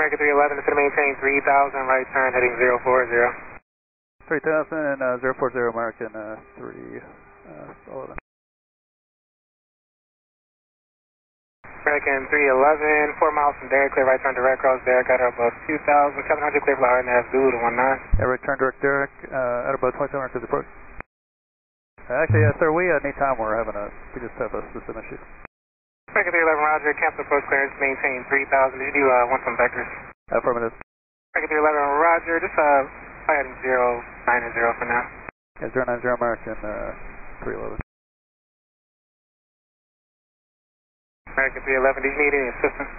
American 311 is going to maintain 3000, right turn heading 040. 3000 and uh, 040 American uh, 3, uh, 11. American 311, 4 miles from Derek, clear right turn direct cross Derek at or above 2700, clear for RNAV Zulu to 19. Yeah, return direct Derek uh, at about 2700 to the approach. Actually, yes, sir, we uh, need time. We're having a, we just have a system issue. American 311, roger, cancel approach clearance, maintain 3000. Did you uh, want some vectors? Affirmative. American 311, roger, just uh, heading 090 for now. Yeah, 090 American uh, 311. American 311, do you need any assistance?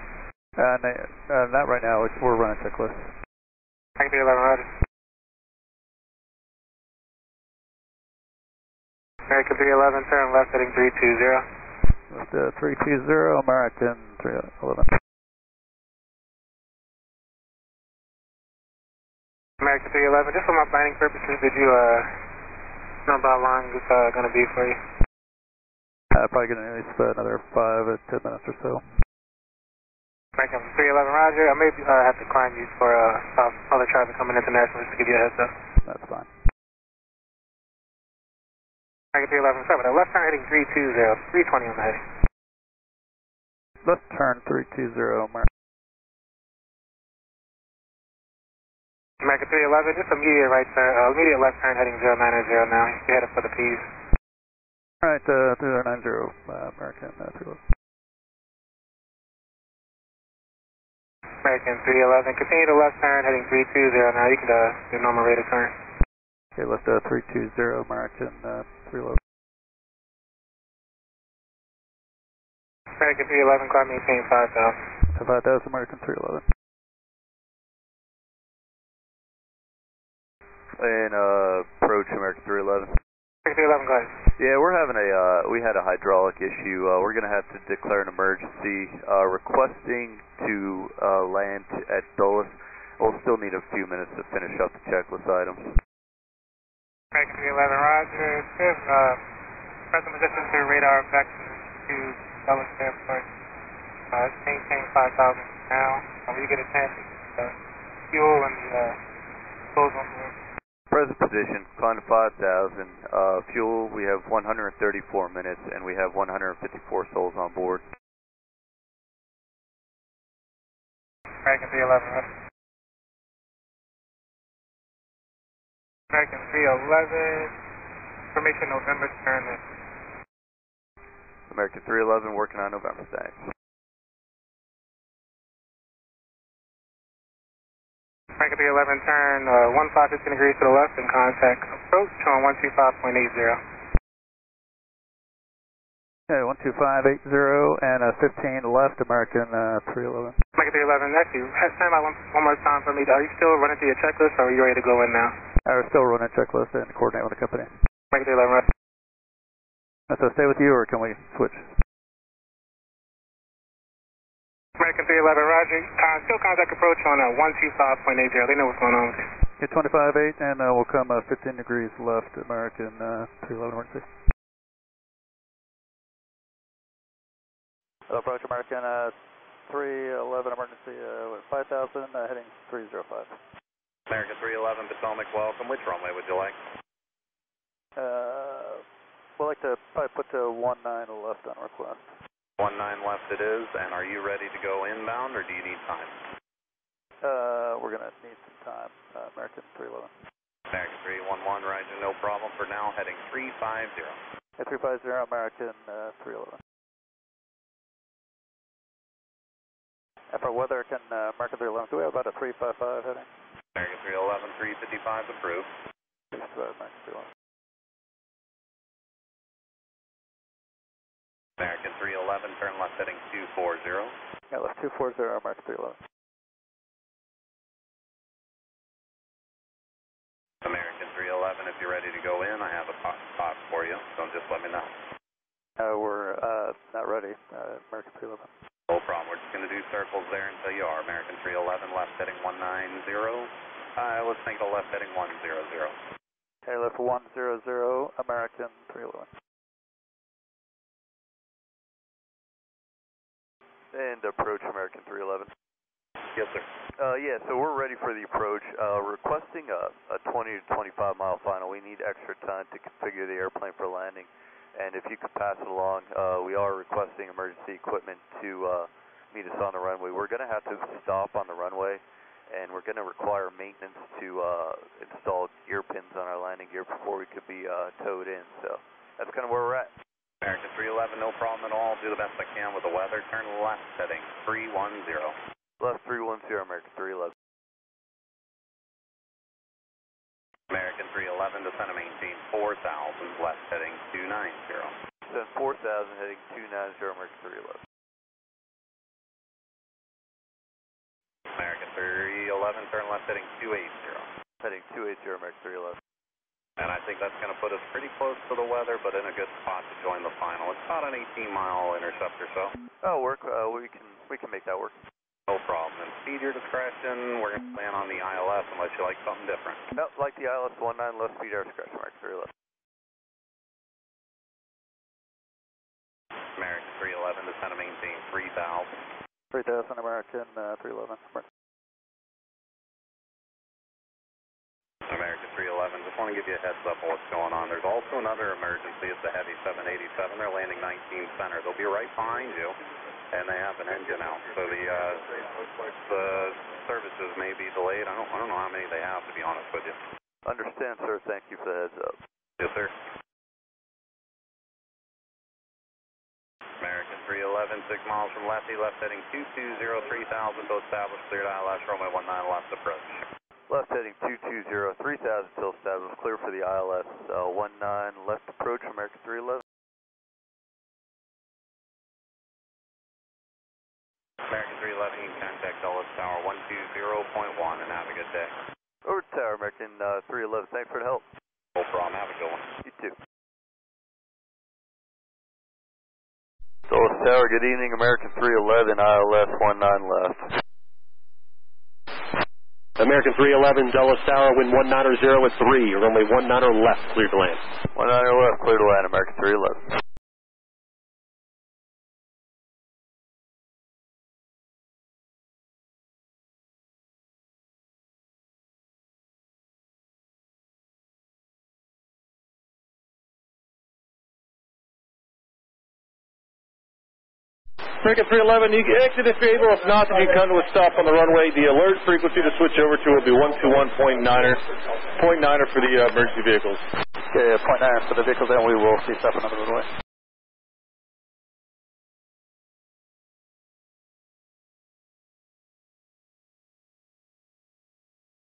Uh, uh, not right now. It's, we're running checklist. American 311, roger. American 311, turn left heading 320. Uh, 320 American 311. American 311, just for my planning purposes, did you uh, know about how long it's uh, going to be for you? Uh, probably going to at least uh, another 5 to 10 minutes or so. American 311, roger. I may uh, have to climb you for uh, other traffic coming international just to give you a heads up. That's fine. American 311, sorry about that. Left turn heading 320, 320 on the heading. Left turn 320 American. American 311, just immediate right turn, uh, immediate left turn heading 090 now. You're headed for the P's. Alright, uh, 3090 uh, American uh, 311. American 311, continue to left turn heading 320 now. You can uh, do normal rate of turn. Okay, left uh, 320 American uh, 311. American 311, climb maintain 5000. 5000 American 311. And uh, approach American 311. American 311, go ahead. Yeah, we're having a, uh, we had a hydraulic issue. Uh, we're going to have to declare an emergency. Uh, requesting to uh, land at Dulles. We'll still need a few minutes to finish up the checklist items. American 311, roger. Fifth, uh, present position to radar vector to Dulles Airport. Uh, it's maintain 5000 now. Uh, when you get a chance, uh, fuel and the uh, clothes on board. Present position, climb to 5,000. Uh, fuel, we have 134 minutes, and we have 154 souls on board. 311, roger. American 311, information November turn in. American 311 working on November, thanks. American 311, turn uh, 15 degrees to the left and contact approach on 125.80. Okay, 12580 and uh, 15 left American uh, 311. American 311, actually, stand by one, one more time for me. Are you still running through your checklist or are you ready to go in now? Uh, we're still running checklist and coordinate with the company. American 311, right. So stay with you or can we switch? American 311, roger. Uh, still contact approach on uh, 125.80. They know what's going on with you. Okay, 25.8 and uh, we'll come uh, 15 degrees left American uh, 311 emergency. Approach American uh, 311 emergency uh, 5,000 uh, heading 305. American 311 Potomac, welcome. Which runway would you like? Like to probably put to 19 left on request. 19 left it is, and are you ready to go inbound or do you need time? Uh, we're going to need some time. Uh, American 311. American 311, Roger, no problem for now, heading 350. Yeah, 350 American uh, 311. And for weather, can uh, American 311, do we have about a 355 heading? American 311, 355 approved. 355 American 311. American 311, turn left heading 240. Yeah, left 240 American 311. American 311, if you're ready to go in, I have a spot, spot for you, so just let me know. Uh, we're uh, not ready. Uh, American 311. No problem. We're just going to do circles there until you are. American 311, left heading 190. Uh, let's make a left heading 100. Okay, left 100 American 311. And approach American 311. Yes, sir. Uh, yeah, so we're ready for the approach. Uh, requesting a, a 20 to 25 mile final. We need extra time to configure the airplane for landing. And if you could pass it along, uh, we are requesting emergency equipment to uh, meet us on the runway. We're going to have to stop on the runway, and we're going to require maintenance to uh, install gear pins on our landing gear before we could be uh, towed in. So that's kind of where we're at. American 311, no problem at all. Do the best I can with the weather. Turn left heading 310. Left 310, American 311. American 311, descend to maintain 4000, left heading 290. Descend 4000, heading 290, American 311. American 311, turn left heading 280. Heading 280, American 311. And I think that's going to put us pretty close to the weather, but in a good spot to join the final. It's about an 18 mile intercept or so. Oh, work. Uh, we can we can make that work. No problem. And speed your discretion. We're going to plan on the ILS unless you like something different. No, like the ILS 19 left speed air discretion, American 311. American 311, descend to maintain 3000. 3000 American uh, 311. American 311, just want to give you a heads up on what's going on. There's also another emergency. It's the Heavy 787. They're landing 19 center. They'll be right behind you, and they have an engine out. So the uh, the services may be delayed. I don't I don't know how many they have to be honest with you. Understand, sir. Thank you for the heads up. Yes, sir. American 311, six miles from lefty, left heading 220, 3000 to establish cleared ILS, runway 19 left approach. Left heading 220, 3000 till established. Clear for the ILS uh, 19 left approach, American 311. American 311, you can contact Dulles Tower 120.1 and have a good day. Over to Tower, American uh, 311. Thanks for the help. No problem. Have a good one. You too. Dulles Tower, good evening. American 311, ILS 19 left. American 311, Dulles Tower, wind 190 at 3, Only runway 19 left, clear to land. 19 left, clear to land, American 311. American 311, you exit if you're able. If not, then you come to a stop on the runway. The alert frequency to switch over to will be 121.9er, .9er for the uh, emergency vehicles. Okay, point nine er for the vehicles, and we will cease up another runway.